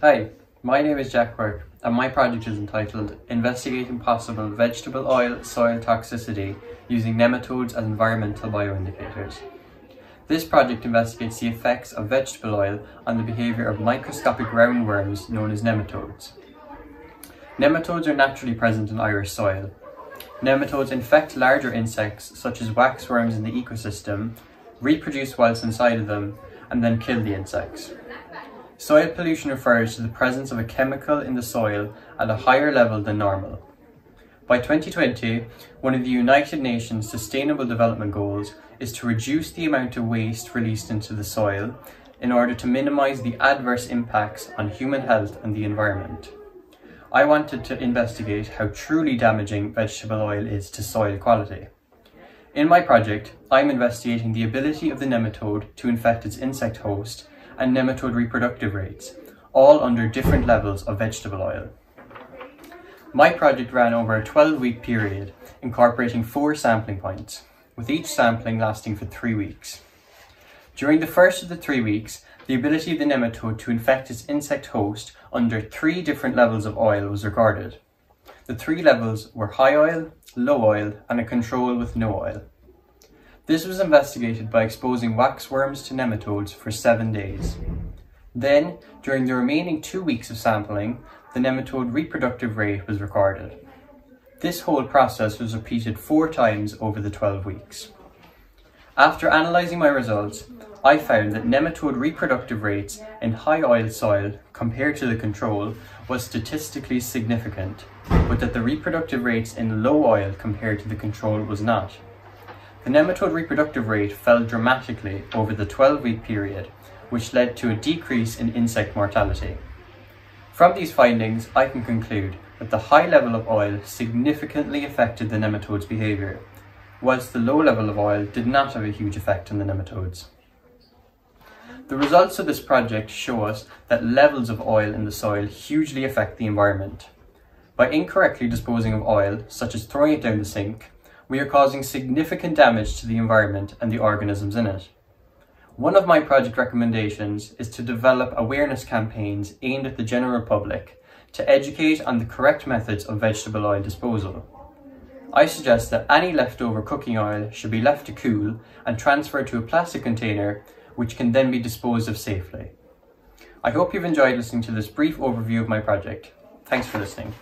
Hi, my name is Jack Quirke and my project is entitled Investigating Possible Vegetable Oil Soil Toxicity Using Nematodes as Environmental Bioindicators. This project investigates the effects of vegetable oil on the behaviour of microscopic roundworms known as nematodes. Nematodes are naturally present in Irish soil. Nematodes infect larger insects such as waxworms in the ecosystem, reproduce whilst inside of them, and then kill the insects. Soil pollution refers to the presence of a chemical in the soil at a higher level than normal. By 2020, one of the United Nations Sustainable Development Goals is to reduce the amount of waste released into the soil in order to minimise the adverse impacts on human health and the environment. I wanted to investigate how truly damaging vegetable oil is to soil quality. In my project, I'm investigating the ability of the nematode to infect its insect host and nematode reproductive rates, all under different levels of vegetable oil. My project ran over a 12-week period, incorporating four sampling points, with each sampling lasting for three weeks. During the first of the three weeks, the ability of the nematode to infect its insect host under three different levels of oil was recorded. The three levels were high oil, low oil, and a control with no oil. This was investigated by exposing waxworms to nematodes for seven days. Then, during the remaining two weeks of sampling, the nematode reproductive rate was recorded. This whole process was repeated four times over the 12 weeks. After analysing my results, I found that nematode reproductive rates in high oil soil compared to the control was statistically significant, but that the reproductive rates in low oil compared to the control was not. The nematode reproductive rate fell dramatically over the 12-week period, which led to a decrease in insect mortality. From these findings, I can conclude that the high level of oil significantly affected the nematode's behaviour, whilst the low level of oil did not have a huge effect on the nematodes. The results of this project show us that levels of oil in the soil hugely affect the environment. By incorrectly disposing of oil, such as throwing it down the sink, we are causing significant damage to the environment and the organisms in it. One of my project recommendations is to develop awareness campaigns aimed at the general public to educate on the correct methods of vegetable oil disposal. I suggest that any leftover cooking oil should be left to cool and transferred to a plastic container which can then be disposed of safely. I hope you've enjoyed listening to this brief overview of my project. Thanks for listening.